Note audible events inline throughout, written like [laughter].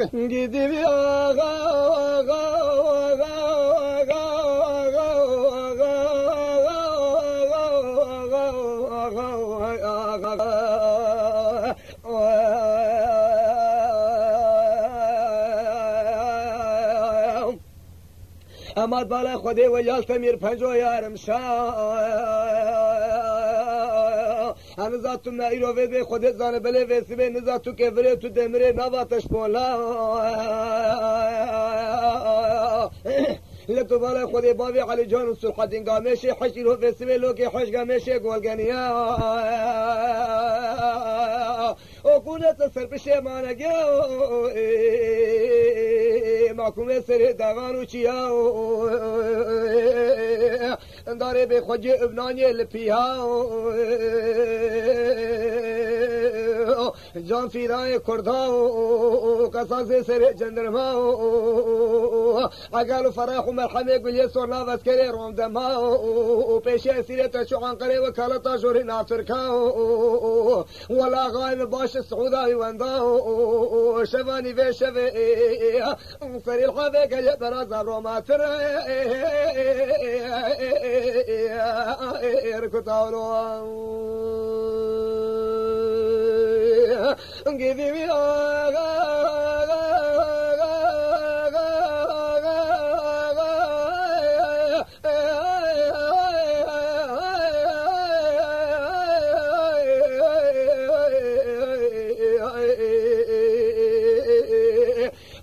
گیدی آغا آغا آغا آغا آغا آغا آغا آغا آغا آغا اما بالله خدی و یال سمیر 50 یارمشا هنزاتو نه ایرو به خود زانه بله ویسی به نزاتو که وره تو دمره نواتش پولا لتو بالا خودی باوی علی جان و سلحدین گامشه حشی رو ویسی به لوکی حش گامشه گولگنیا او کونت سر پشه مانگیا محکومه سر دغان و چیا. داره به خود ابنانی لپیها جان فیرای کردا و قصاص سر جندرما اگل فراخ و مرحمه گلیه سورنا وسکره روم دما و پیش اسیره تشوعان قره وکالتا جوری ناصر کا ولا غايب باش السعوداوي واندا شفاني في شفي سري الحبيك يا براز الروما ترى يركضوا Give me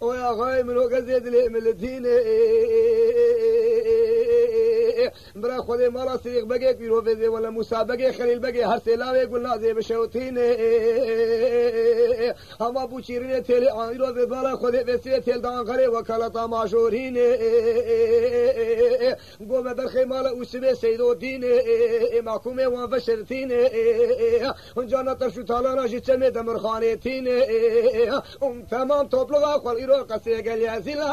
ويا غايم وقزيد لي ملتين برا خود مالا سریق بگه پیرو بزه ولا موسا بگه خلیل بگه هر سلاوه گل نازه بشوتین اما بو چیرین تیل آنی رو به بالا خود بسیه تیل دان کره وکالتا ماشورین گو بدر خیمال اوسبه سیدو دین محکوم وان بشرتین جانا ترشو تالا ناجی چمه دمر خانه تین تمام توپلغا خل ایرو قصه گل یزیلا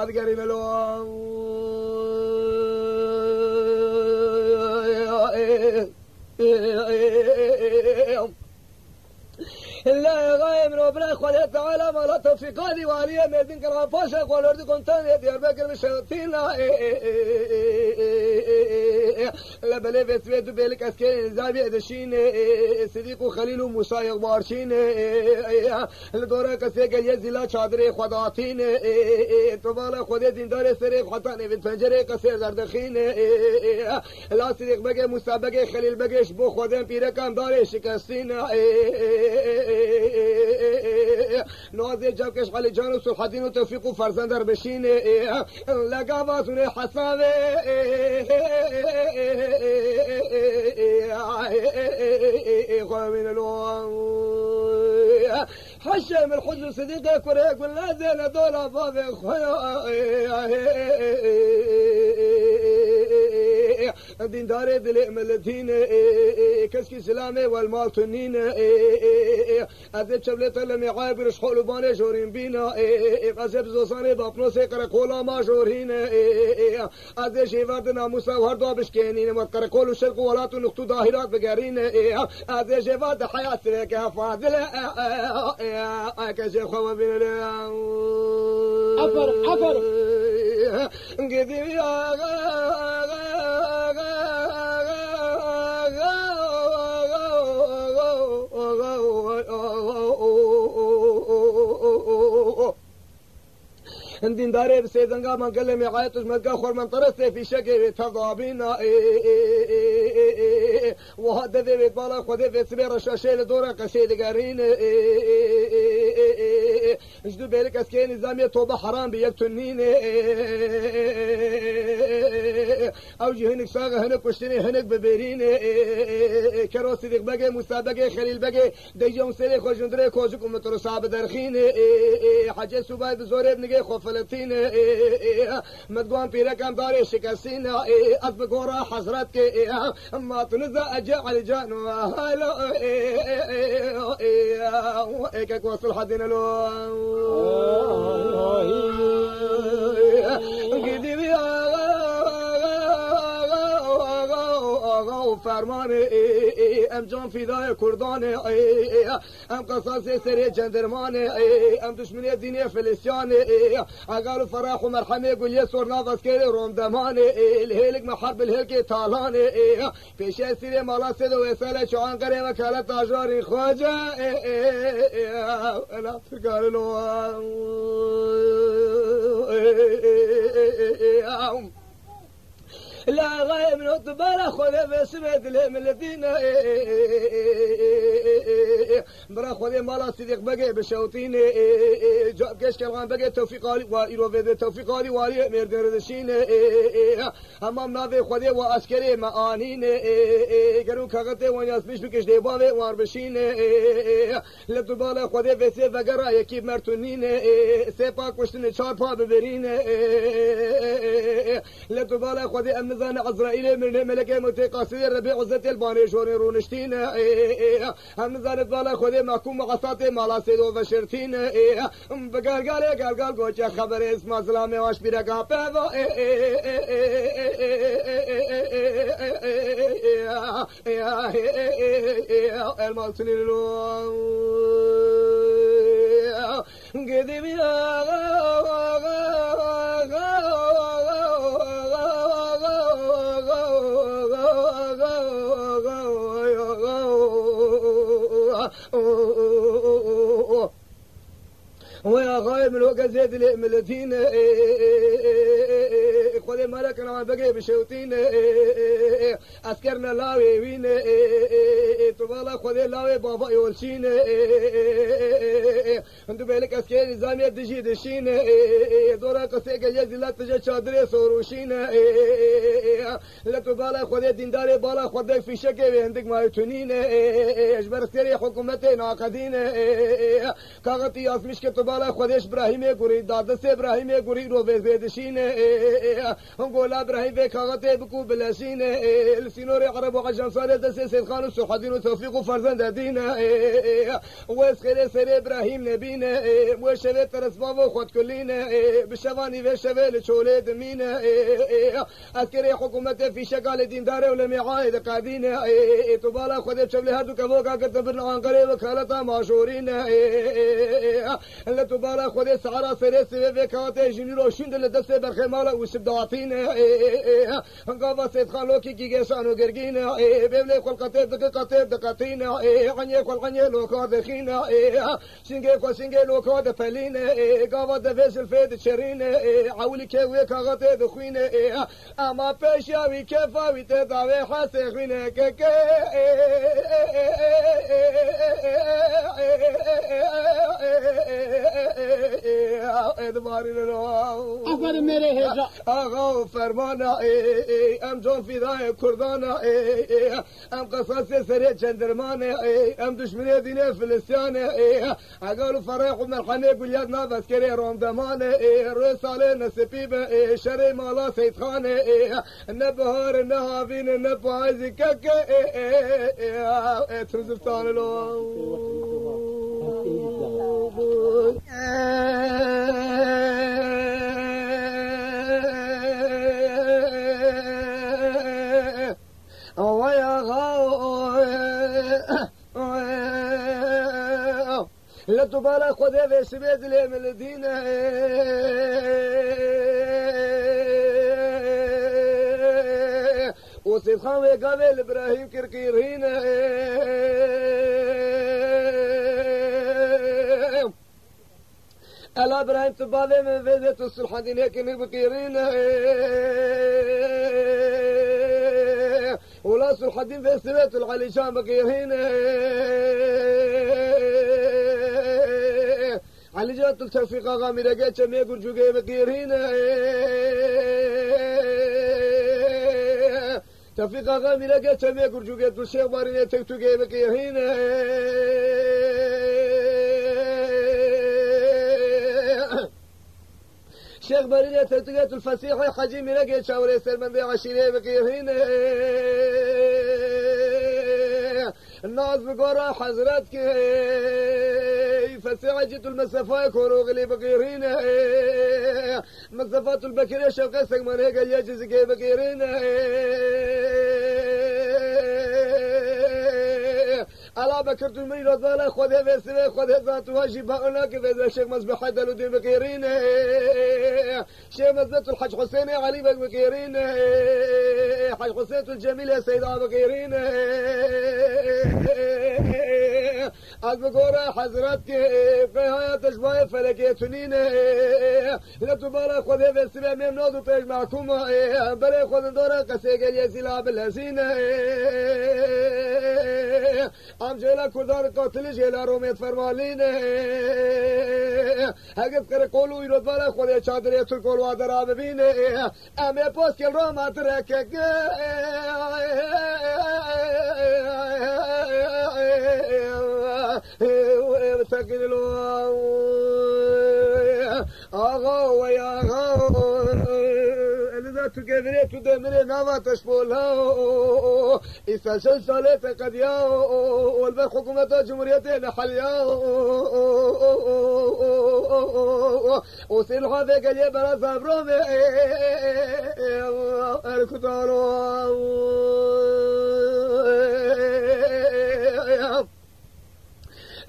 آدگری ملو em لا غايم ربنا ما لا توفيقاني وعليا ميدين كلام فاشا قولردي كنتان ديار بكر مشوتين لا بلي بس بيت بيلك اسكين زابي ادشين صديق وخليل وموسى يغبارشين لدورا كسي گل زلا چادر خداتين تو بالا خود دیندار سر خطا نوید پنجره کسی زردخین لا صدیق بگه موسی بگه خلیل بگش بو خودم پیره کم داره شکستین نوازه جوکش علی جان و سلحدین و توفیق و فرزندر بشین لگا واسون حسابه خوامین الوان حشم الحجر صديقة كريك ولا زين دول باب خويا. دين دار دل ملتين كسكي سلامه والمال تنين از چبلت لم عابر شحول بانه جورين بينا باپنو سے کر کولا ما جورين از شیوارد ناموسا و هر دو بشکینین مت کر کول شرق ولات نقطو ظاهرات بگرین از شیوارد حیات لك فاضل كشيخ خوا بين عفر عفر قديم يا دين داري بسيدنقا من قال لهم يعيط مدقا خور من طرسته في شكل تضابينا وهذا ذي بيت بالا خذي بيت سبير الشاشة لدورة قشي اجدو بيلك أسكين نظامية توبة حرام بيك تنين أو جي هنك ساغة هنك وشتني هنك ببيرين كرو صديق بقى مسابقة خليل بقى ديجون سيري خوشندري كوزك ومترو صعب درخين حاجة سوباي بزوري ابنقى خوفلتين مدقوان بيركم داري شكسين أطبق ورا حسرتك. ما تنزع أجعل جانو. هلو. إيكك وصل حدين لو. قديم Oh, oh, oh, oh, فرمان ام جان فدای کردان ام قصاص سری جندرمان ام دشمنی دینی فلسطین اگر فرح و مرحمه گلیه سرنا وسکر روم دمان الهلك محرب الهلك طالان پیش سیر مالا سد و وسال چوان کرے وکالت تاجار خواجه أنا فکر لو لا غاية من الطبالة خذ بسمة لهم الذين برا خذ مالا صديق بقى بشوتين جاب كيش كان بقى توفيق علي وإيرو في توفيق علي وآلي مردن ردشين همام نافي خذ وأسكري معانين. كانوا كغتي وناس بيش بكش ديباوي وار بشين لطبالة خذ بسي وقرا يكي مرتونين سيبا كشتن چار پا ببرين لە دوباە خودی ئەم نزانە عزرائیلێ منێ مەلەکە متی قاسی ڕبێ عزت بانێ شۆێ ڕونشتینە ئەم نزانت باە خودێ ماکوم مەقەساتێ ماڵاسێ و بەشرتینە بگارگالێ گارگال گۆچە خبرێ ئسمازلامێ واش بیرەکە پێدا ئەلماسنیلو گدی بیا. ويا غايب من وقت زيد خود ملک نما بگه نه اسکر وی نه تو بالا خود لاوی بابا یولشین اندو بیلک اسکر نظامی دشی نه دورا قصه که یه زلت تجه چادر نه لتو بالا خود دیندار بالا خود هندک ویندک مایتونین اجبر اسکر حکومت ناقدین کاغتی از که تو بالا خودش ابراهیم گوری دادس ابراهیم گوری رو به نه قول إبراهيم في كاغتي بكو بلاسين السينوري عرب وعجان صار دس سيد خان وسحدين وتوفيق وفرزند دينا واسخير سير إبراهيم نبينا وشبه ترس بابا خد كلنا بشواني في شبه لشولي دمينا عسكري حكومة في شكال دين دار ولم يعايد قادين تبالا خد شبل هادو كبوكا كتب العنقري وكالتا ماشورين اللي تبالا خد سعرا سير سير في كاغتي جنيرو شند لدس برخمالا وسبداتين قابا سيد خالو كي كي شانو گرگين بيبلي خل قتيب دك قتيب دقتين غني خل غني لو كو دخين سينجي كو سينجي لو كو دفلين قابا دفيس الفيد شرين عولي كي وي كاغتي دخوين اما بيشاوي كيفاوي تداوي حاسخين كك افر میرے هجا آقا فرمانا أم جان فدای کردانا أم قصاص سری چندرمان أم دشمنی دین فلسطین اگر فرح و مرحمه گلیاد نا بسکری راندمان رساله نسپیب شر مالا سید خان نبهار نهاوین نپایزی کک ترزفتان ويا لا تبالغ خذ في سبيد لي من الدين. وسيد خان وقابل إبراهيم كركيرين ألا إبراهيم تبالي من فيزة الصلح دين هيك صلح الدين في سبيت العليشان بقيرين جات التوفيق غامي رقيت شمي قرجوقي بقيرين توفيق غامي رقيت شمي قرجوقي الشيخ بارين تكتوقي بقيرين شيخ بريدة تلتقيت الفسيح حجي من لقيت شاوري سلمان بي عشيري بقيرين الناس بقرا حضرتك فسيح جيت المسافة كوروغ اللي بقيرين مسافات البكرية شوقي سقمان هيك يجز كي بقيرين ألا بكرت من رضا خود وسوي خود ذات واجب أنا كذا شيخ مذبح دلو دي بكيرين شيخ مذبح الحج حسين علي بكيرين حج حسين الجميل يا سيد بكيرين از بگور حضرت که قیایتش بای نه لطو بارا خود وسیبه ممنود و پیش محکوم برای بله خود داره قصه گریه زیلا بلزینه. ام جیلا کردار قاتل جیلا رومیت فرمالینه. هگت کر قولو ایراد بارا خود چادری ترکولو آدرا ببین ام پاس کل را ماتره که إذا تقدري تدمري نما تشبولها إذا شل صالة قد يا والبر حكومة جمهورية نحليا وسيل هذا قال يا برا صبرو الكتارو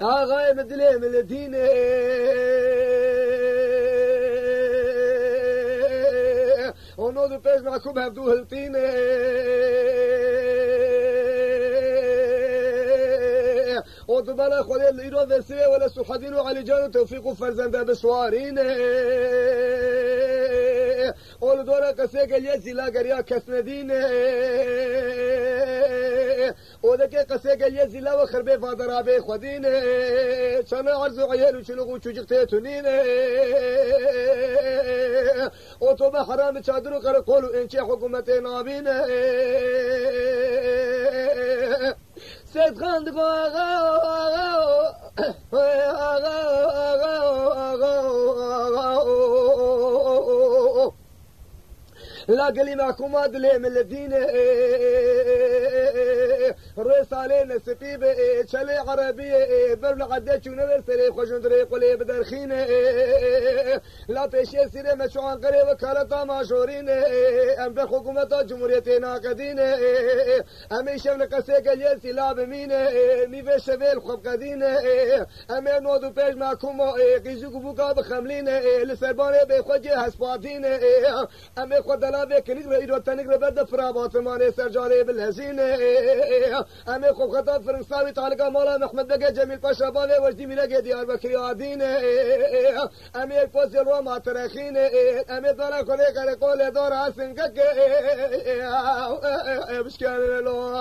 آقای مدلی ملتینه اونو دو پیش معکوب هم دو هلتینه و دو بلا خودی لیرو ورسیه ولا سوحدین و علی جان و توفیق و فرزنده بسوارینه اول دورا قصه گلیه ودك قسيق اليزي لو خربي فادرابي خدينه شنو عرزو عيال وشنو وشوجك تونينه وتوبة حرام تشادرو قال قولوا إن شي حكومة نابينه سيد خان دقو لا قلي معكم دلي من الدين رسالة نسبي شلي عربية برنا قديش ونبر سري خوشن دري قولي بدرخين لا بيشي سيري مشوان قري وكالة ماشورين ام بحكومة جمهورية ناقدين ام يشم لقسي قليل سلا بمين ميفي شبيل خب قدين ام نودو بيش معكم قيزو قبوكا بخملين لسرباني بخوجي هسباتين ام خود دلا کنید و ایرو تنگ رو بده فرابات مانه سرجاره بالهزینه امی خوب خطا فرنساوی تعلقا مالا محمد بگه جمیل پاشا باوه وجدی میلگه دیار بکری آدینه امی یک پوسی رو ما ترخینه امی دارا کار قول دارا حسن که بشکن لو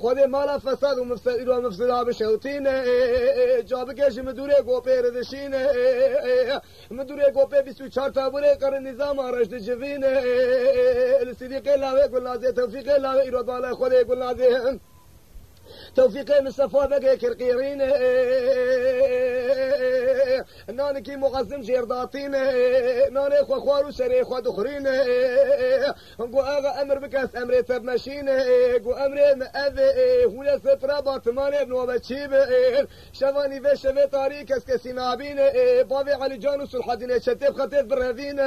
خود مالا فساد و مفسد ایران مفسد آب شوتین جا بکش مدوره گوپه ردشین مدوره گوپه بیسو چار تابوره کر نظام آرشد جوین لسیدی قیلاوه گلنازه لاوه ایرو ایرادواله خود گلازه گلازه توفيق مصطفى بقى كرقيرين نانكي مقسم جيرداتين ناني خو خوارو سري خو دخرين قو آغا أمر بكاس أمر تب ماشين قو أمر مأذ هنا سترا باتمان ابن وبتشيب شواني في شوي طريق اس كسي نابين بابي علي جانوس الحدين شتيب خطيب برهدين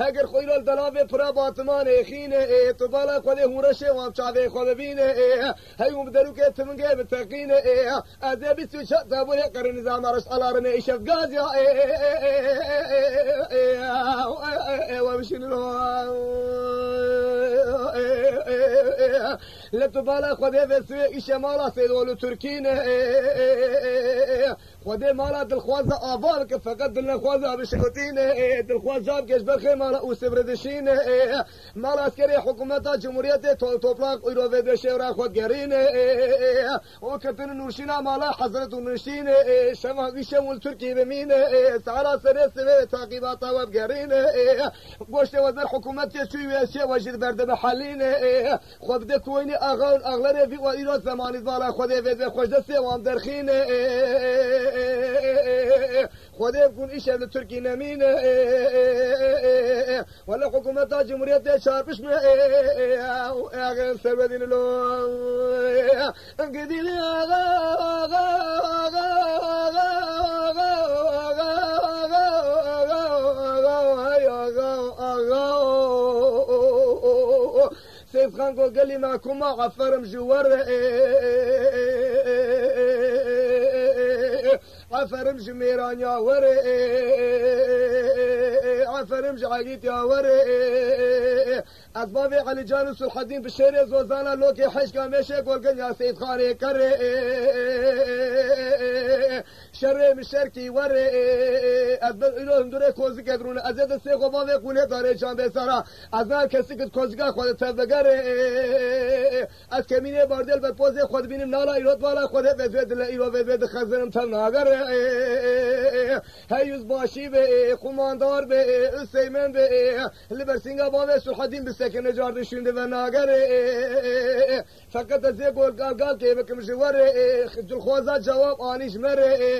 هاجر خويل الدلافي برا باتمان خين تبالا خو هورشه وام چاوي خو بين هيوم درو که تمنگه بتقین از بیست شد تابوه قرن نظام رش على رمي إيش افقاز يا ومشين لا تبالا خذي بسوي إيش مالا سيدولو تركين خودی مالا دلخوازه آوال که فقط دل نخوازه بشکتین دلخوازه بکش برخی مالا أو سبردشین مالا اسکری حکومت جمهوریت توپلاق ایرو بدشه را خود گرین و کتن مالا حضرت نوشین شما بیشمول ترکی بمین سعرا سره سوه تاقیبات و بگرین گوشت وزر حکومت چوی ویشه وجد برده بحلین خود ده کوینی اغل آغلر بی و ایرو زمانی بالا خود وید خوش دسته وام درخین خودي بكون إيش هذا تركي نمين ولا حكومة جمهورية شاربش ما غير سبدين لو قديل يا سيف خان قول قال لي معكم عفرم جوار عفرم جميران يا وري. عفرم جعيت يا وري. أسباب علي جان صلح الدين بالشير زوزانا لوكي حش كامشي قول قال يا سيد خاري كري. شر مشرکی ور از بر ایرو هندوره کوزی کدرون از ید سی خوبا و کونه داره جان به سارا از من کسی که کوزگا خود تبگر از کمینه باردل به پوز خود بینیم نالا ایرود بالا خود وزوی دل ایرو وزوی خزنم تم ناگر هیوز باشی به خماندار به سیمن به لبرسینگا با و سلحدین به سکن نجار دشونده و ناگر فقط از یک گل گال گال که بکم جوار دلخوازا جواب آنیش مره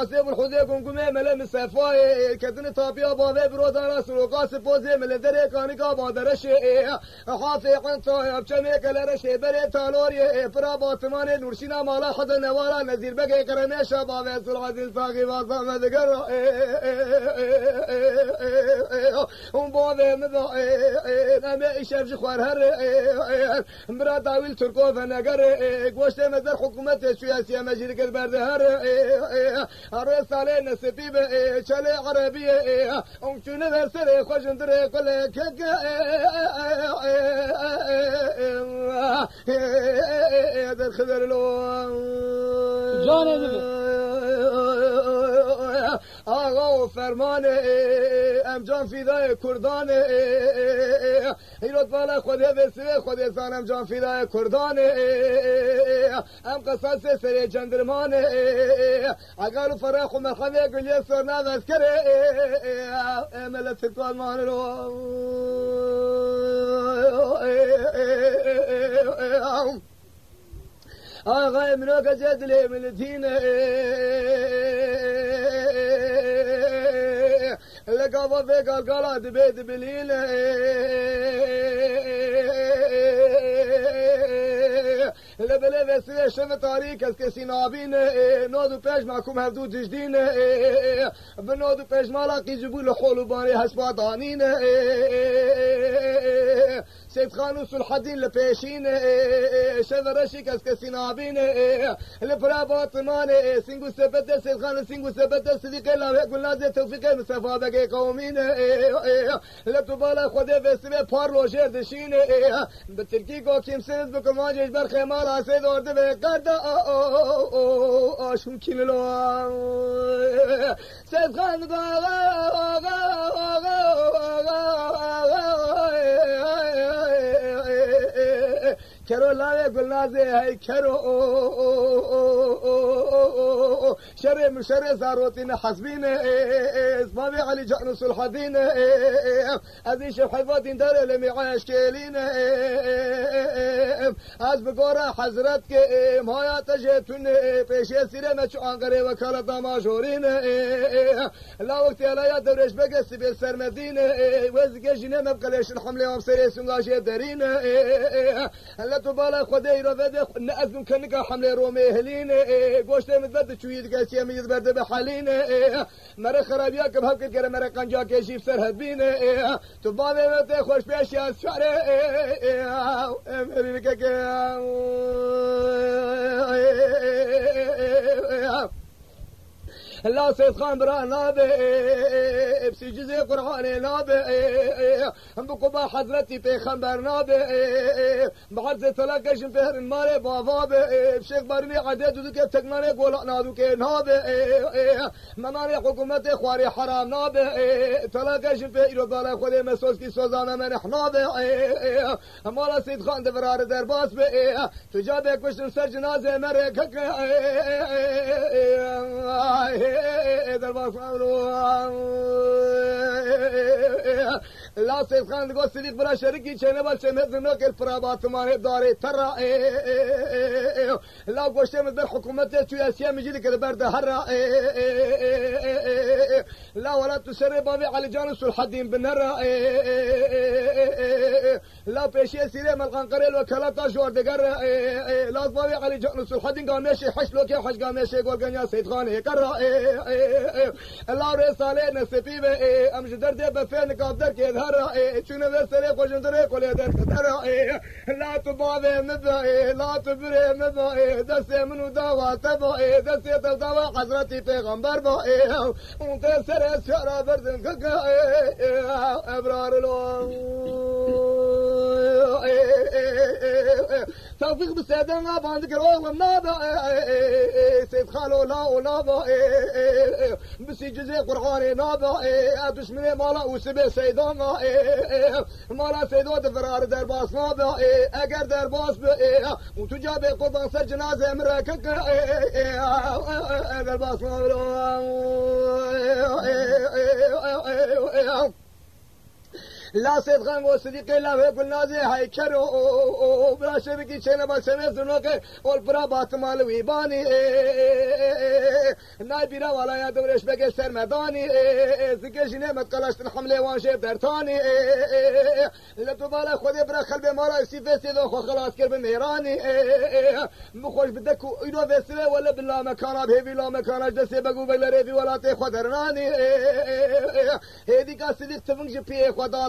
پارتیه بکره کبارا سره سره کتن مله مصفای کتن تاپیا باوه برودانا سروقاس پوزه مله دره کانیکا بادرش حافی قنطا ابچمه کلرش بره تالوری فرا باطمان نورشینا مالا حد نوارا نزیر بگه کرمه شباوه سلعزیز فاقی وازا مدگر اون باوه مبا نمه ایشف جخوار هر. برا داویل ترکو فنگر گوشت مدر حکومت سیاسی مجید کر برده هر. هر ساله نسبی به چله عربیه اون چونه برسره خوشندره کل کک در خضر لو جان آقا و فرمان امجان فیدای کردان ایراد بالا خود بسیه خود زانم جان فیدای کردان ام قصاص سر جندرمان اگر فراخ و مرخمه گلیه سرنا وزکره ملت ترکان مان رو آقا منو کجد لی من دینه لقابا في قلقلة دبيت بليلة لبله وسیله شب تاریک از کسی نابین نودو پیش ماکم هفدو ججدین به نودو پیش مالا قیجبو لحولو بانی سيد خانوس الحدين لبيشين شذ رشيك اسكسين عبين لبرا باطمان سينغو سبت سيد خان سينغو سبت صديق الله يقول لازم توفيق المصطفى بقي قومين لبتبالا خده بسبه پارلو شهر دشين بتركي کو كيم سيد بكل ماجش برخي مالا سيد ورد بقد آشون كيلو سيد خان کرو لاوه گلنازه های کرو شر مشر زاروتين حسبين اسباب علي جان صلح الدين ازي شحفات دار لمي عاش كيلين از بگورا حضرت کے مایا تجتون پیش سیره مچ انقره وکالت ماجورین لا وقت لا دورش بگس به سرمدین وزگه جنه مبقلش الحمله ام سری سنگاش درین لا تبالا خدای رو بده. نازم کنگا حمله رومي هلين گوشت مدبد چوید کسی مید برده به حالین مره خرابیا که بهب کرد مره قنجا که شیف سر هبین تو بابه مت خوش پیش از شعر امری که لا سے خامرا لا بے سجز قرآن لا بے با حضرت پیغمبر لا بے بعد سے تلا کش پہر مارے بابا بے، شیخ برمی عدد دو کے تکمانے گولا نا دو کے نا بے منانے حکومت خوار حرام نا بے تلا کش پہ ایرو بالا خود محسوس کی سوزانہ میں رہنا بے، ہمارا سید خان دورار درباس بے تجا بے کچھ سر جنازے میرے کھکے در باس لا سيد خان گو صدیق برا شرکی چنه بل چه مزنو که پرابات مانه داره ترا لا گوشته من در حکومت توی اسیا مجید که برده هر لا ولا تسرب بابي على جان صلح الدين بالنرى لا بيشي سيري ملقان قريل وكالات شوار دقر لا بابي على جان صلح الدين قام ماشي حش لو كي حش قام ماشي يقول قنيا سيد خان هيكر لا رسالة نسبي ام جدر دي بفين قابدر كي ظهر شنو بسري خوشندري كل در كدر لا تبابي مبا لا تبري مبا دسي منو دوا تبا دسي تدوا حضرتي پیغمبر با اون سر سر بردن ابرار لو توفيق ما باندك روغ نابا سيد خالو لا ونابا بسي جزي قرآن نابا دشمني مالا وسبي سيدان مالا سيدو دفرار در باس نابا اگر در باس بي وتو جابي قربان سر جنازة مركك اگر باس نابا لا سيد خان وصديق لا هو قلنا زي هاي كرو. بلا شركي شينا با سنه سنوك والبرا باتمال ويباني. ناي بيرا ولا يا دورش بقى سر مداني. زكش نعمت قلشت الحمله وان شيب درتاني. لا تبالا خدي برا قلب مالا سيف سيدو خو خلاص كرب ميراني مخوش بدك إيدو فيسله ولا بالله مكان بهي لا مكان دسي بقو بلا في ولا تي خدرناني هدي کا صديق تفنج بي خدا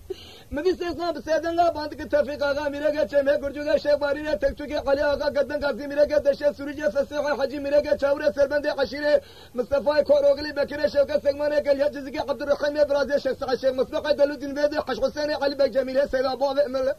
مدی سیسنا بسیدن لا باند که تفیق آقا میره گه چه می گرجو گه شیخ نه تک چوکی قلی آقا گدن قاضی میره گه دشه سوریجه فسیح حجی میره گه چاوره سربند عشیره مصطفى کوروگلی بکره شوکه سگمانه کل یاد جزگی عبد الرحیم برازی شیخ سعی شیخ مصطفى دلو دین بیدی حش حسینی علی بک جمیله سیدا باب امل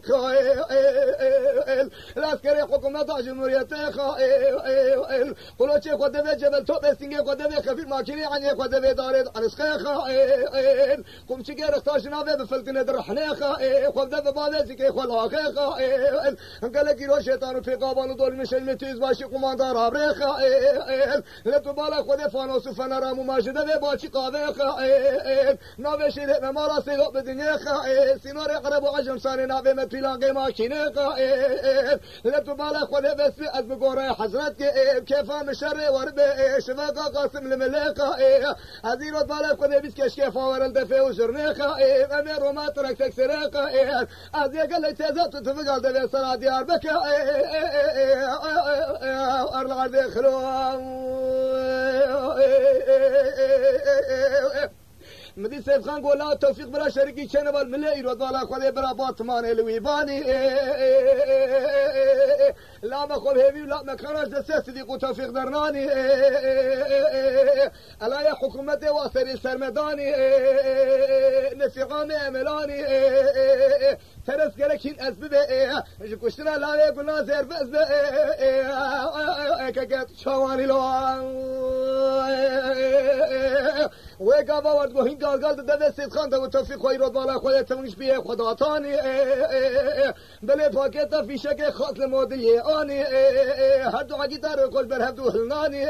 العسكري حكومة جمهورية خائل قلوا شيخ ودبي جبل توب سنجي ودبي خفيف ماكيني عني ودبي دارد عن خائل قم شجر اختاش نابي بفلتنا درحنا خائل خذ دبي بالي زكي خلا خائل قال لك يرو شيطان في قابان دول مش المتيز باشي قماندار عبري خائل لا تبالا خذ فانوس فنرا مماجدة دبي باشي قابي خائل نابي شيء ما راسي بدنيا خائل سينار يقرب عجم ساني نابي متلان ماكيني خائل لا تبالا خذ بس از بقورة حضرت كيف مشر ورب شفاقا قاسم الملكة هذه بالا خذ بس كش كيف ورل دفع وزرنيخة أمير وما ترك تكسريخة هذه قال لي تزات تفقال دفع صلاة ديار بكا أرلع دخلوا مدي سيف خان قول لا توفيق بلا شريكي شنبال ملي يرد ولا خذي بلا باطمان الويباني لا ما خذ هيبي لا ما كانش دسس دي توفيق درناني الا يا حكومتي واسري سرمداني نفقان املاني ترس گرکین از ببه. اجی کشتنا لاوه گنا زیر بز که چوانی لو و گاوا ورد گوهین گال گال ده سید خان ده و توفیق خوی رو بالا خود تمنش بیه خدا تانی بله پاکتا فیشه که خاص لمودی آنی هر دو عگی دار کل بر هر دو هلنانی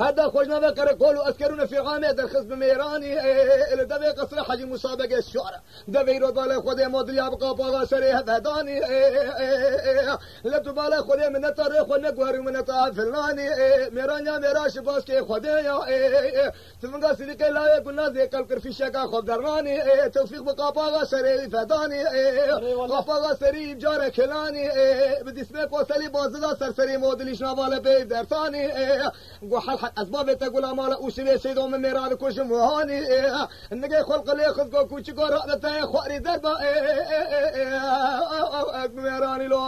هذا خوشنا ذكر قولوا أسكرون في عامه در خصب ميراني اللي دبي قصر حجي مسابقة الشعر. دبي رضا خود مدري أبقى باغا سريه بداني لا تبالي خود من تاريخ ونقوهر من فلاني ميرانيا ميراش باسكي خوديا تفنقا سيدك لا يقولنا ذي قلب في شكا خود درناني توفيق بقى باغا سريه فداني قفاغا سري جار كلاني بدي اسمك وسلي بازدا سرسري مودلي شناباله بي درتاني وحل أسباب تقول مال اوشبي سيدو من ميراد كوش موهاني نجي خلق لي خذ كو كوش كو رألتا خواري دربا. ميراني لو.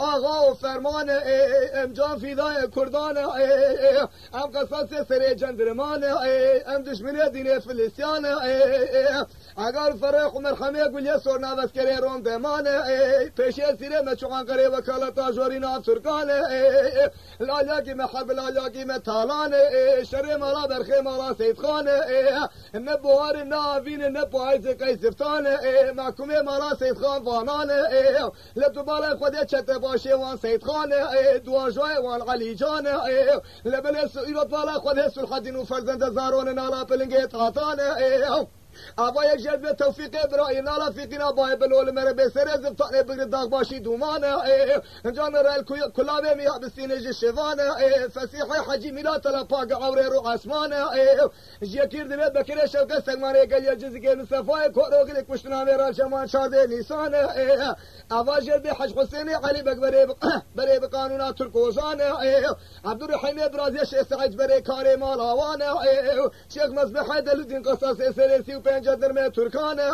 آقا و فرمان ام جان فیدای کردان ام قصاص سر جندرمان ام دشمنی دین فلسطین اگر فرق و مرحمه گل سور ناوس کرے روم دمان پیشه سیره میں چوغان کرے وکالت جورینا ترکان لالاکی میں حرب لالاکی میں تالان شر مالا برخه مالا سید خان نبوار ناوین نبوائز کئی زفتان محکومه مالا سید خان وانان لبدو خودی چت باشه وان سید خان دوانجوی وان علی جان لبل سئیرت بالا خودی سلخدین و فرزند زارون نالا پلنگه تاتان ابا یک جلب توفیق برای نالا فیقینا با بلول مره به سر زفتانه بگرد داغ باشی دومانه. جان رال کلابه می بسینه جی شوانه فسیح حجی میلا تلا پاک عوره رو آسمانه. جیکیر دمه بکره شوکه سگمانه گلی جزگه نصفای کورو گلی کشتنا میرا شمان شارده نیسانه. آبا جلب حج حسین علی بگبره بره بقانونا [coughs] ترکوزانه. عبدالرحیم برازی شیخ سعید بره کار مالاوانه. شیخ مصبح دلودین قصاص سرسی पंजतर में थुरकाना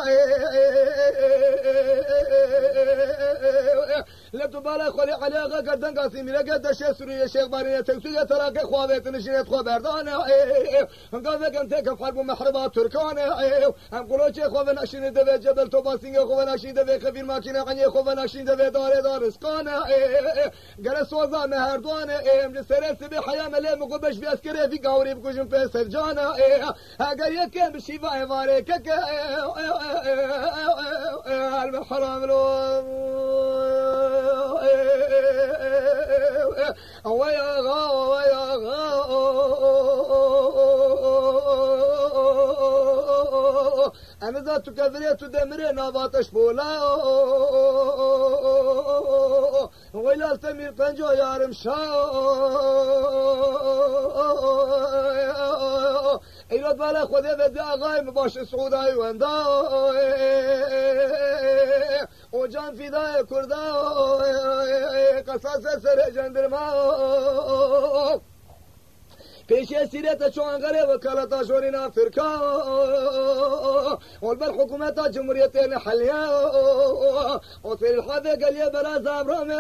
بالا خلی علاقه کردن قاسم میره گد شیخ سوریه شیخ بارینه تکسوی تراک خواهیت نشینت خو بردانه هم قاذا كان تيك حرب محربة تركانة هم قلو چه خواه نشین دوه جبل تو باسینگ خواه نشین دوه خفیر ماکینه قنیه خواه نشین دوه داره دارسقانه گره سوزا مهردوانه هم جسره سبی حیام لی مقبش بی اسکره فی گوری بکشم پی سرجانه اگر یکم بشیفه واره كك الحرام لو ويا غا ويا غا أنا ذات كذريت دمري نباتش بولا ويلا تمير قنجو يارم شاو ایراد بالا خوده به آقای باش سعودای وندا أو جان فیدای کردا قصاص سر جندرما پیش سیرت چوانگره وکالت شورنا فرکا والبر حكومة جمهورية الحليا وفي الحبة قال يا بلا زابرم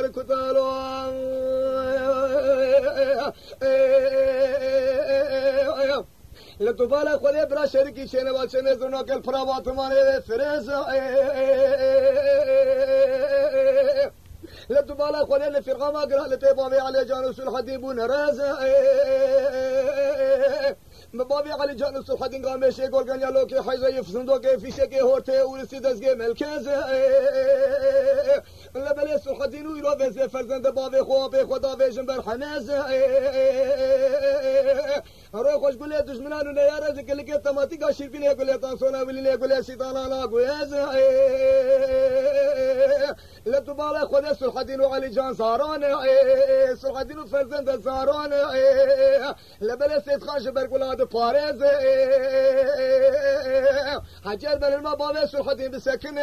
الكتالو لتبالا خودی برا شرکی شنه با شنه زنا کل پرابات مانه فرز لتبالا خودی لفرقا ما قرا لتبابي علي جان رسول حديبون راز مبابي علي جان رسول حدين قام شيء قول كان يلو كي حيزه يفسندو كي فيشه كي هورته ورسي دزگه ملکز لبل سلحدين ويرو بزي فرزند بابي خو بي خدا بيجن بر حناز روح خوش گله دشمنانو ذکر که تماتی کا شرفی نه گله تان سونا ولی نه گله شیطان لا گویز. لتو بالا خود سلحدين وعلي جان زاران. سلحدين فرزند زاران. لبل سيد خان جبر گلاد بارزة حجر بن المبابس وحدي بسكنة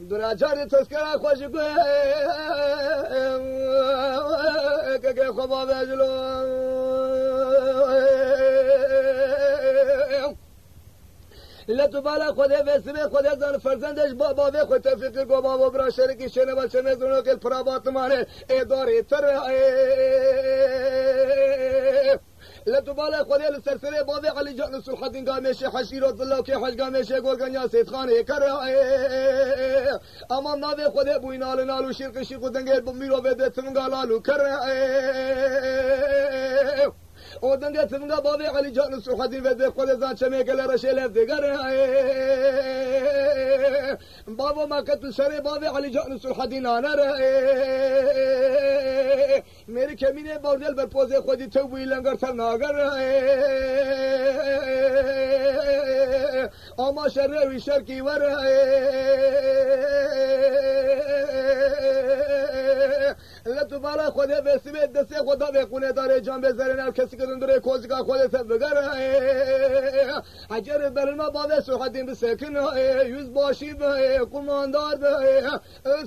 براجر تذكرة خوش كي که بجلو خب لتو بالا خدا وسیله خدا زن فرزندش بابا به خود تفکر گو بابا برا شرکی شنه با شنه زنو که پرابات مانه. اداره تر. له لطبال خودی لسرسره بابی علی جان سلحت انگا میشه حشیر الله که حشگا میشه گرگنیا سید خان کر اما ناوی خودی بوی نال نالو شرک شیخ دنگیر بمیرو بیده تنگا لالو کر او دنگه تنگا بابی علی جان سلحت ده خدای زان چمیگل رشیل دیگر بابا مکت سر بابا علی جان سلح سلحدین آنه رہے۔ میری کمینه باردل بر پوزے خودی تو بوی لنگر تر ناگر رہے۔ آما شر روی شر کیور رہے۔ ور لتو بالا خدا به سیب دست خدا به خونه داره جان بذاره نه کسی که دندره کوزگا خودت بگر اجر بر ما بابا سوحدین بسکن yüz باشی به قماندار به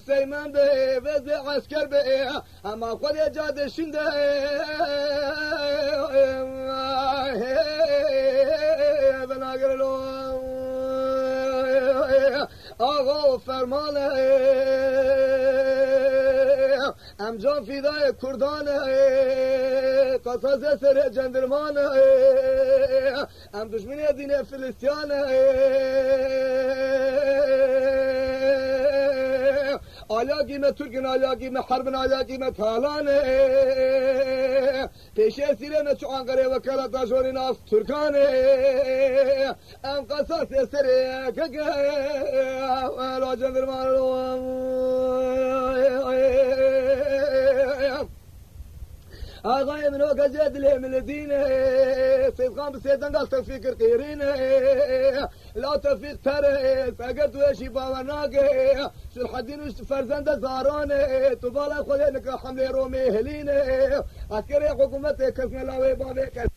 سیمن به وز عسکر به اما خود جاده شنده بناگرلو آقا فرمانه امجان فیدای کردانه قصاص سر جندرمانه ام دشمنی دین فلسطیانه آیا گیمه ترکن آیا گیمه حربن آیا گیمه تالانه پیشه سیره نه چو انقره و کلا تاشوری ناس ترکانه ام قصاص سر که لا جندرمان آقای منو لي من الدين سيد خان بسيدان قال توفيق القيرين لا توفيق ترى. فقد وشي بابا ناقي شو الحدين وش فرزند زاران تبالا خذ لك حملة رومي هلين عسكري حكومتك كسنا لاوي بابك